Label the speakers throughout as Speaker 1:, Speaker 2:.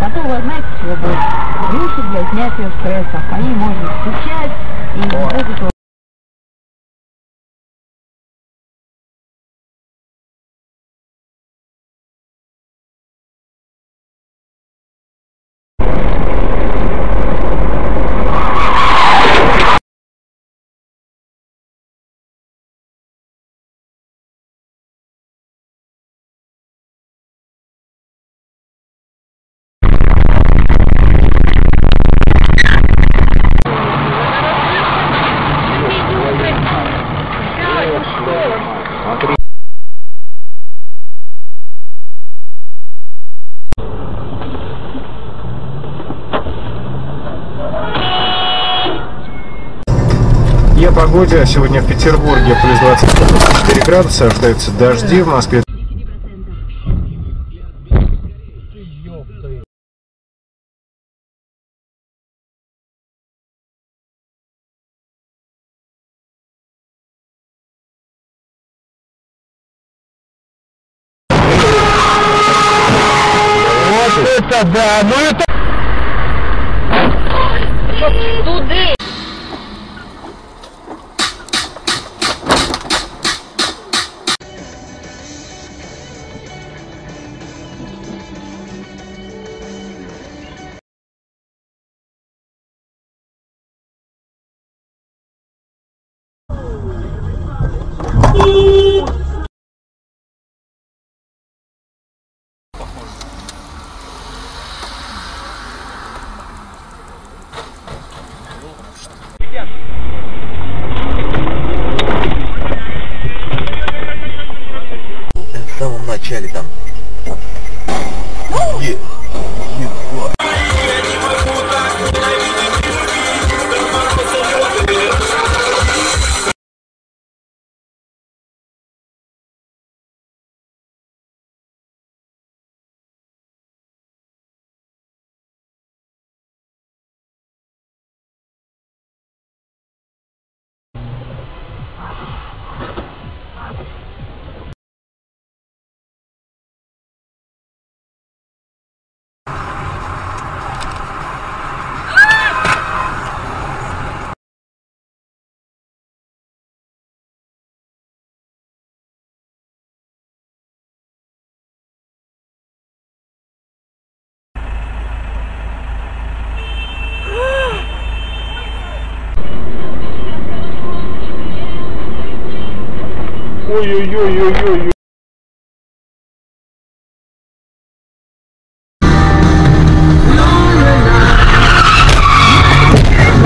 Speaker 1: это, знаете, чего больше? Вещи для снятия стресса. По ним можно скучать и
Speaker 2: погоде. Сегодня в Петербурге плюс 24 градуса, ожидаются дожди. В Москве
Speaker 3: Вот это да! Ну это...
Speaker 4: Туди.
Speaker 3: Ой-ой-ой-ой-ой-ой.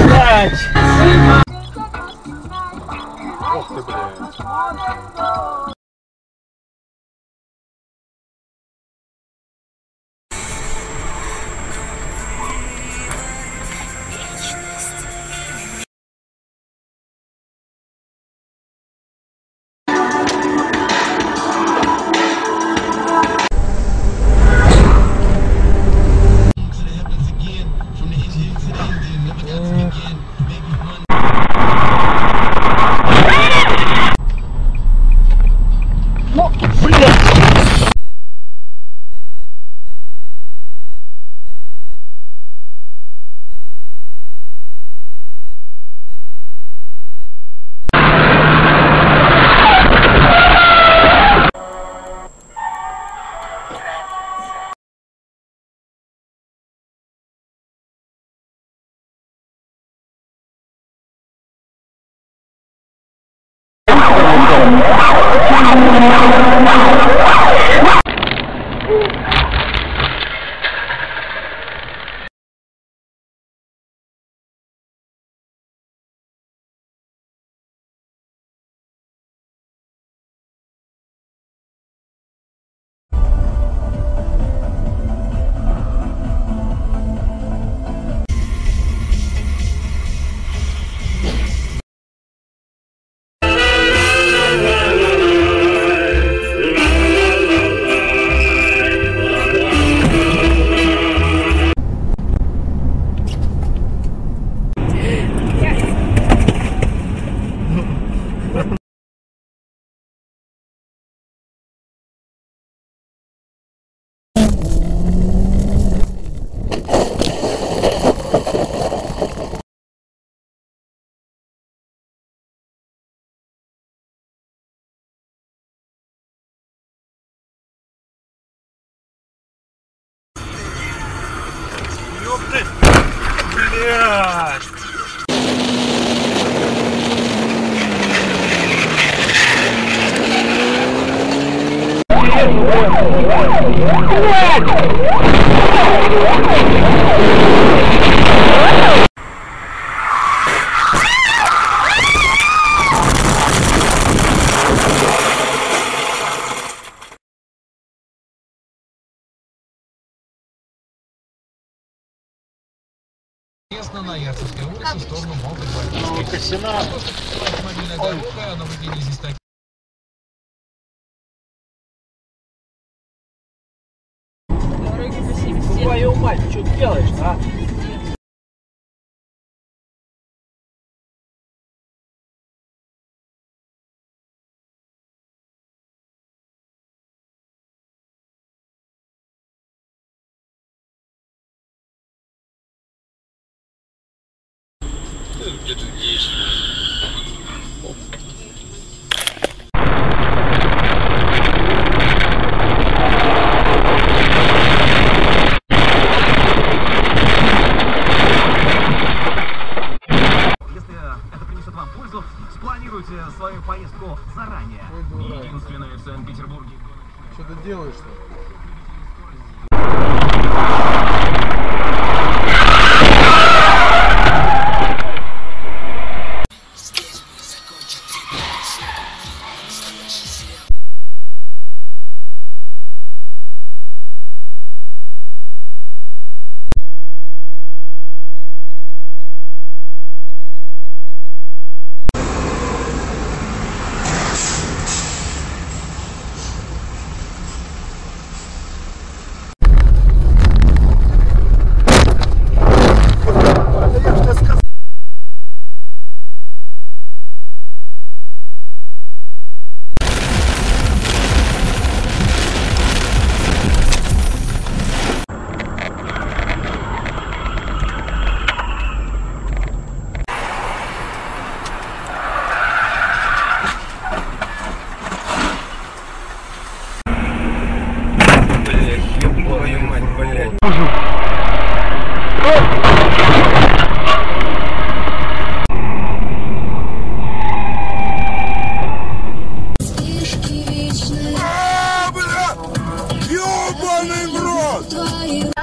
Speaker 3: Блять!
Speaker 2: Yeah.
Speaker 5: Местно на Ярцевской улице в сторону Молдовской. Автомобильная дорога, наводнение здесь так.
Speaker 6: Что ты
Speaker 2: делаешь-то?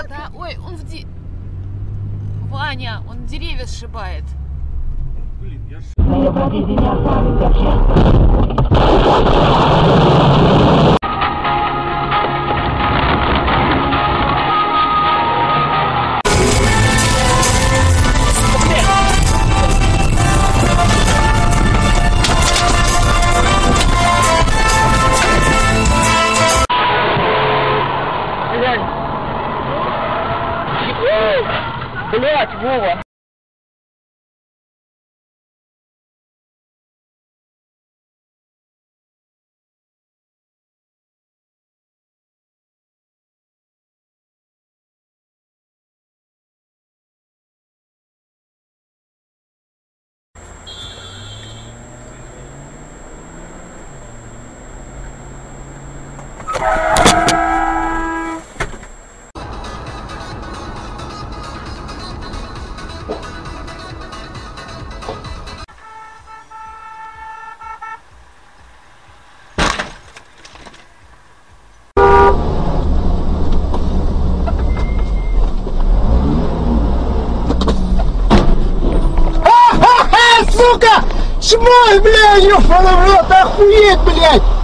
Speaker 7: Да, да. Ой, он в ди... Ваня, он деревья сшибает. Блять, Вова.
Speaker 6: Чмой, блядь, ёбаный в рот, охуеть, блядь!